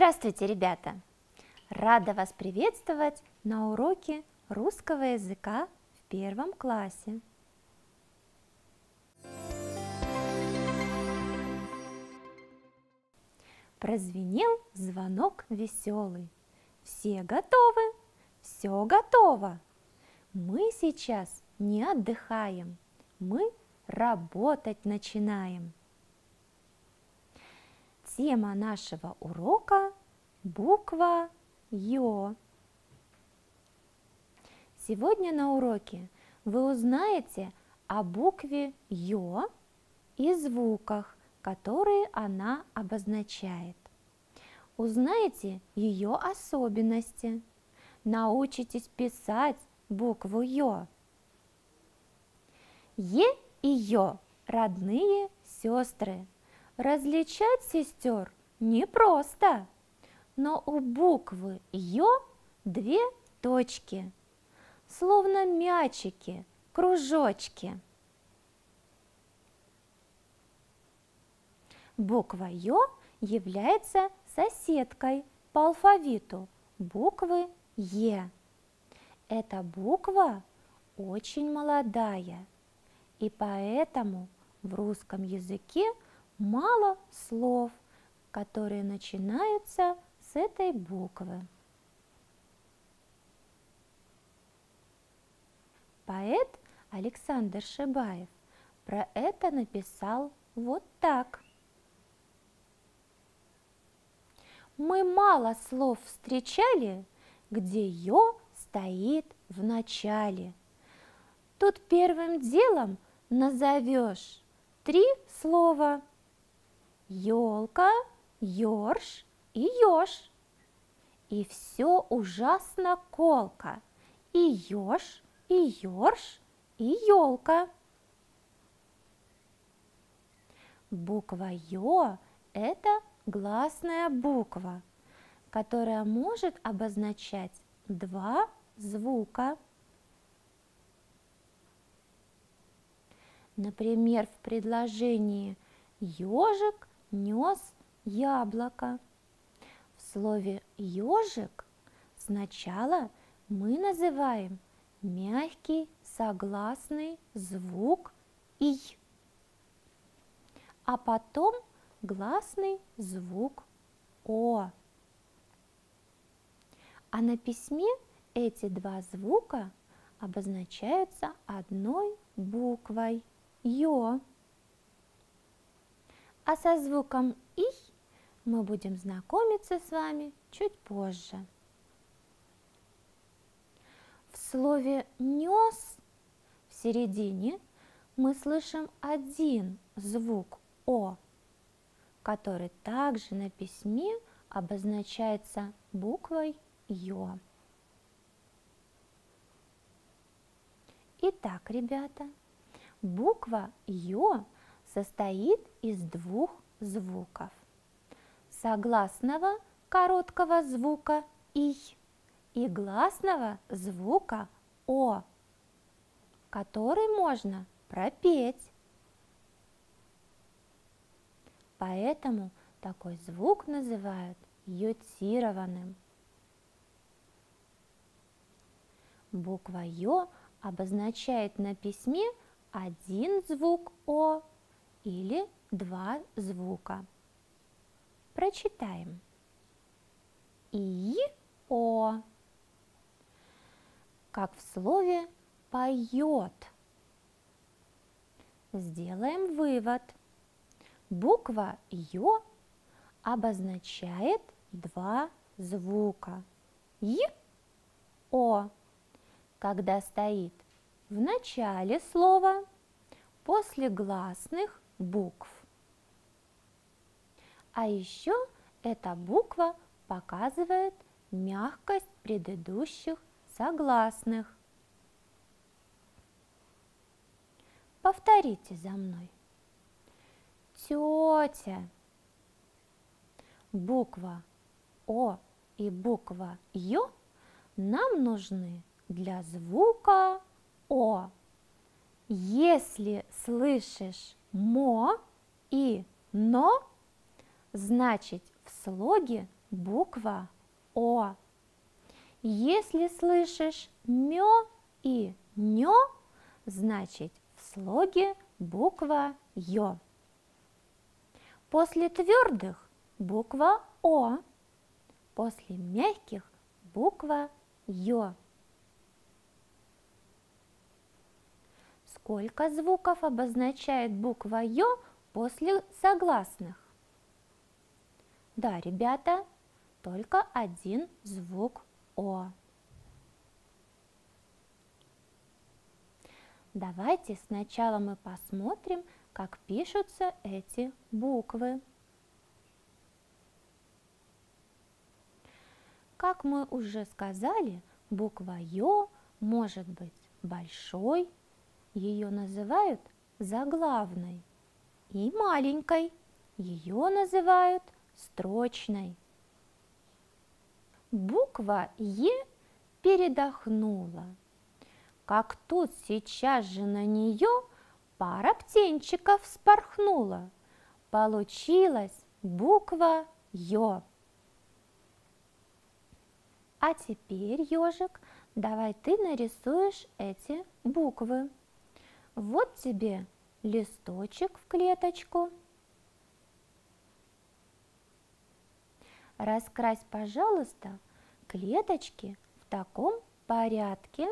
Здравствуйте, ребята! Рада вас приветствовать на уроке русского языка в первом классе. Прозвенел звонок веселый. Все готовы? Все готово. Мы сейчас не отдыхаем, мы работать начинаем. Тема нашего урока – буква Ё. Сегодня на уроке вы узнаете о букве Ё и звуках, которые она обозначает. Узнаете ее особенности, научитесь писать букву Ё. Е и Ё – родные сестры. Различать сестер непросто, но у буквы Ё две точки, словно мячики, кружочки. Буква Ё является соседкой по алфавиту буквы Е. Эта буква очень молодая, и поэтому в русском языке мало слов, которые начинаются с этой буквы. Поэт Александр Шибаев про это написал вот так. Мы мало слов встречали, где «ё» стоит в начале. Тут первым делом назовешь три слова елка, ёрш и ёж. И все ужасно колко. И ёж, и ёрш, и елка. Буква Ё – это гласная буква, которая может обозначать два звука. Например, в предложении «ежик нес яблоко». В слове «ежик» сначала мы называем мягкий согласный звук «и», а потом гласный звук «о». А на письме эти два звука обозначаются одной буквой. А со звуком «и» мы будем знакомиться с вами чуть позже. В слове «нес» в середине мы слышим один звук «о», который также на письме обозначается буквой «ё». Итак, ребята, буква «ё» состоит из двух звуков. Согласного короткого звука «и» и гласного звука «о», который можно пропеть. Поэтому такой звук называют йотированным. Буква Ё обозначает на письме один звук О или два звука. Прочитаем. И, О. Как в слове поет. Сделаем вывод. Буква Ё обозначает два звука. И, О, когда стоит в начале слова после гласных букв. А еще эта буква показывает мягкость предыдущих согласных. Повторите за мной. Тетя. Буква О и буква Ё нам нужны для звука О. Если слышишь мо и но, значит в слоге буква О. Если слышишь мё и нё, значит в слоге буква Ё. После твердых буква О, после мягких буква Ё. Сколько звуков обозначает буква Ё после согласных? Да, ребята, только один звук О. Давайте сначала мы посмотрим, как пишутся эти буквы. Как мы уже сказали, буква Ё может быть большой, ее называют заглавной, и маленькой, ее называют строчной. Буква Е передохнула. Как тут сейчас же на нее пара птенчиков вспорхнула. Получилась буква Ё. А теперь, ежик, давай ты нарисуешь эти буквы. Вот тебе листочек в клеточку. Раскрась, пожалуйста, клеточки в таком порядке,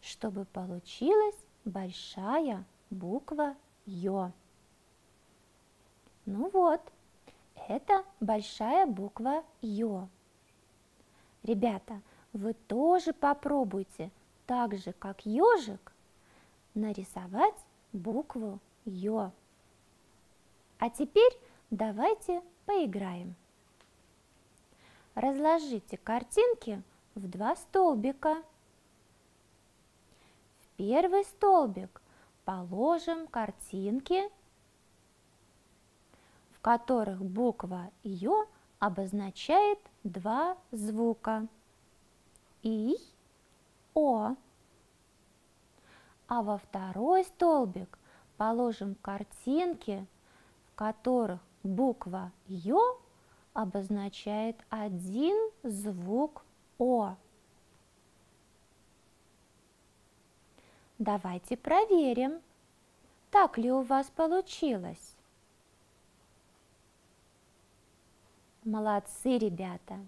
чтобы получилась большая буква Ё. Ну вот, это большая буква Ё. Ребята, вы тоже попробуйте, так же как ежик, нарисовать букву Ё. А теперь давайте поиграем. Разложите картинки в два столбика. В первый столбик положим картинки, в которых буква Ё обозначает два звука И, О. А во второй столбик положим картинки, в которых буква Ё обозначает один звук О. Давайте проверим, так ли у вас получилось. Молодцы, ребята!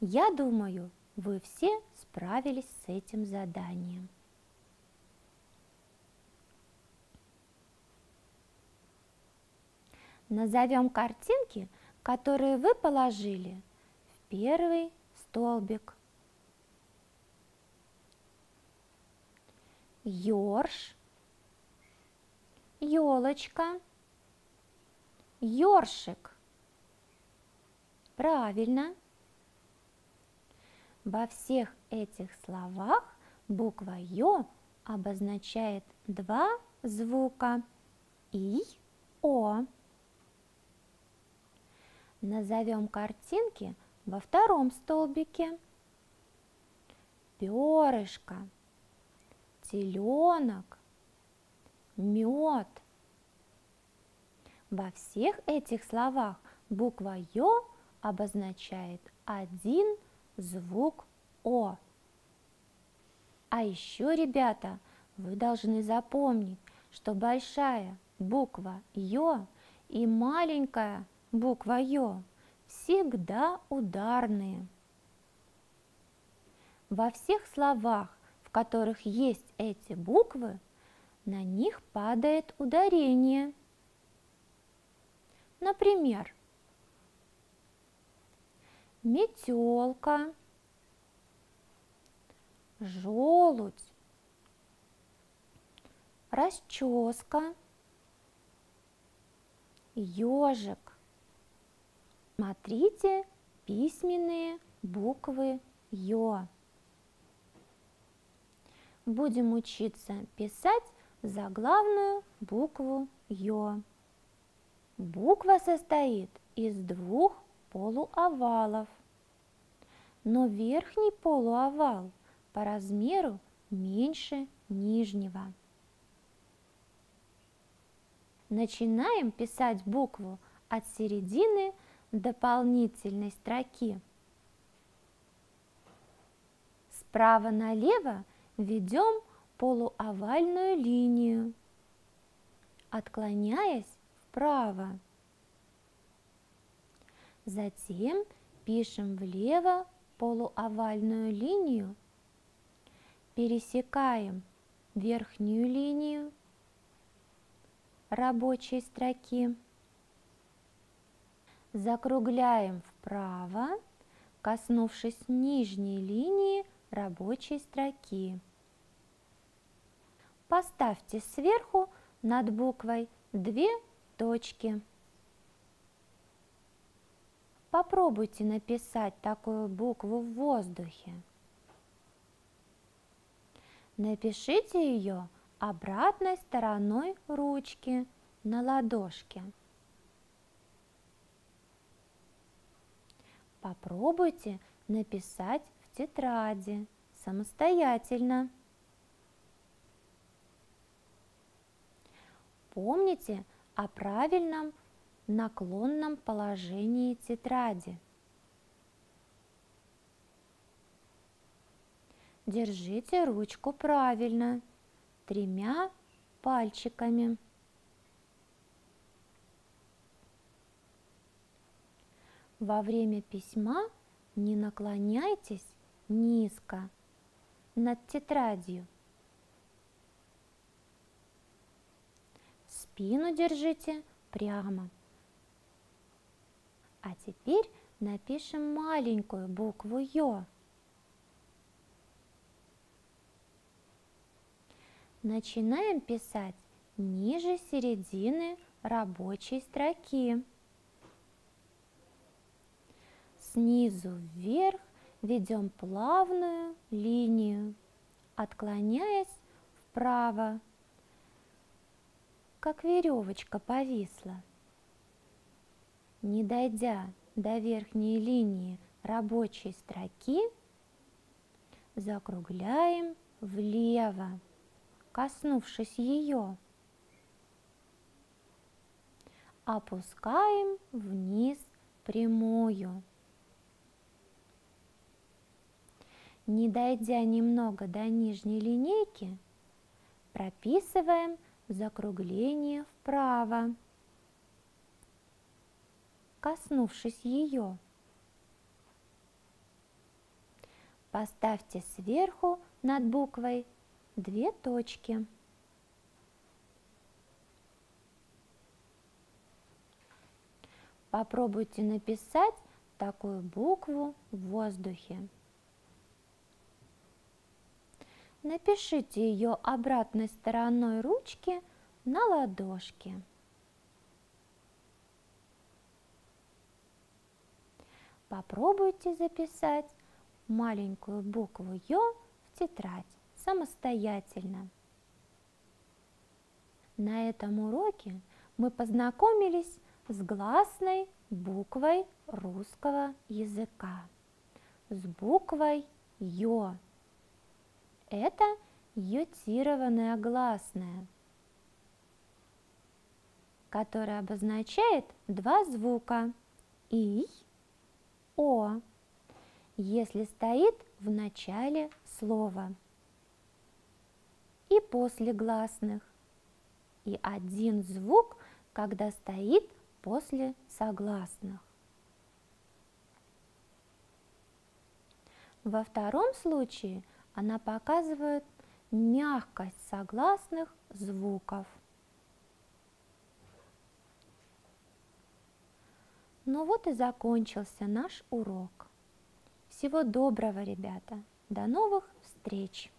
Я думаю, вы все справились с этим заданием. Назовем картинки, которые вы положили в первый столбик. Ёрш, елочка, ёршик. Правильно. Во всех этих словах буква Ё обозначает два звука И, О. Назовем картинки во втором столбике. Перышко, теленок, мед. Во всех этих словах буква Ё обозначает один звук О. А еще, ребята, вы должны запомнить, что большая буква Ё и маленькая буква Ё всегда ударные. Во всех словах, в которых есть эти буквы, на них падает ударение. Например, метелка, желудь, расческа, ежик. Смотрите письменные буквы Ё. Будем учиться писать заглавную букву Ё. Буква состоит из двух полуовалов. Но верхний полуовал по размеру меньше нижнего. начинаем писать букву от середины дополнительной строки. Справа налево ведем полуовальную линию, отклоняясь вправо. Затем пишем влево полуовальную линию, пересекаем верхнюю линию рабочей строки, закругляем вправо, коснувшись нижней линии рабочей строки. Поставьте сверху над буквой две точки. Попробуйте написать такую букву в воздухе. Напишите ее обратной стороной ручки на ладошке. Попробуйте написать в тетради самостоятельно. Помните о правильном наклонном положении тетради. Держите ручку правильно, тремя пальчиками. Во время письма не наклоняйтесь низко над тетрадью. Спину держите прямо. А теперь напишем маленькую букву Ё. Начинаем писать ниже середины рабочей строки. Снизу вверх ведем плавную линию, отклоняясь вправо, как веревочка повисла. Не дойдя до верхней линии рабочей строки, закругляем влево, коснувшись ее. Опускаем вниз прямую. Не дойдя немного до нижней линейки, прописываем закругление вправо коснувшись ее. Поставьте сверху над буквой две точки. Попробуйте написать такую букву в воздухе. Напишите ее обратной стороной ручки на ладошке. Попробуйте записать маленькую букву Ё в тетрадь самостоятельно. На этом уроке мы познакомились с гласной буквой русского языка, с буквой Ё. Это йотированная гласная, которая обозначает два звука «и» О, если стоит в начале слова и после гласных, и один звук, когда стоит после согласных. Во втором случае она показывает мягкость согласных звуков – Ну вот и закончился наш урок. Всего доброго, ребята. До новых встреч!